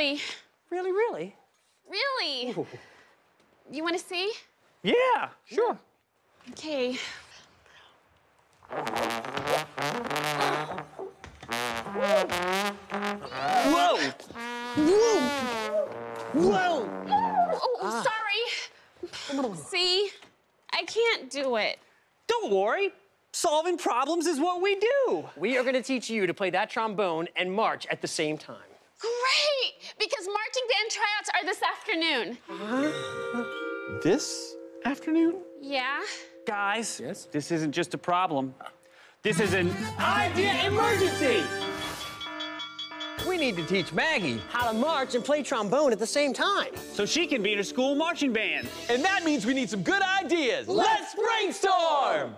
Really, Really, really? really. You want to see? Yeah, sure. Okay. Whoa! Whoa! Whoa! Oh, oh ah. sorry. See? I can't do it. Don't worry. Solving problems is what we do. We are going to teach you to play that trombone and march at the same time. Great! Because marching band tryouts are this afternoon. Huh? This afternoon? Yeah? Guys, Yes? this isn't just a problem. This is an idea emergency! We need to teach Maggie. How to march and play trombone at the same time. So she can be in her school marching band. And that means we need some good ideas. Let's brainstorm!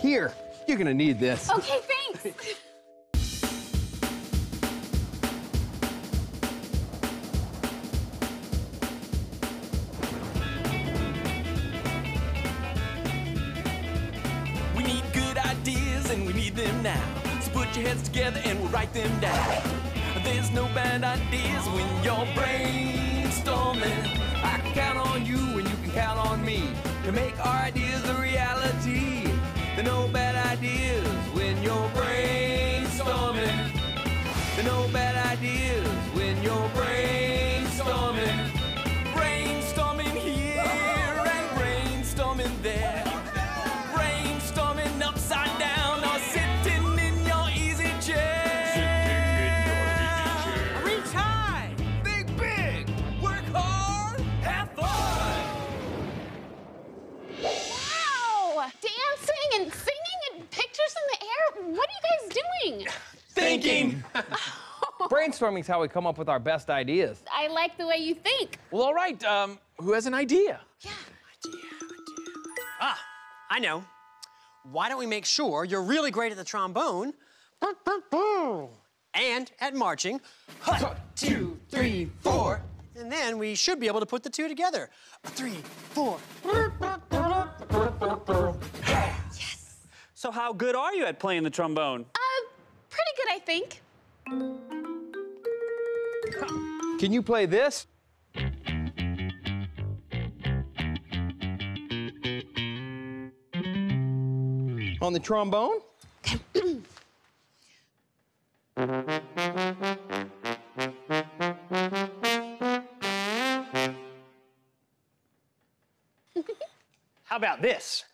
Here, you're gonna need this. Okay, thanks. now. So put your heads together and we'll write them down. There's no bad ideas when you're brainstorming. I can count on you and you can count on me to make our ideas a reality. There no bad Thinking. is how we come up with our best ideas. I like the way you think. Well, all right. Um, who has an idea? Yeah. Ah, I know. Why don't we make sure you're really great at the trombone and at marching? One, two, three, four. And then we should be able to put the two together. Three, four. Yes. So how good are you at playing the trombone? Pretty I think. Can you play this? On the trombone? How about this?